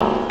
you.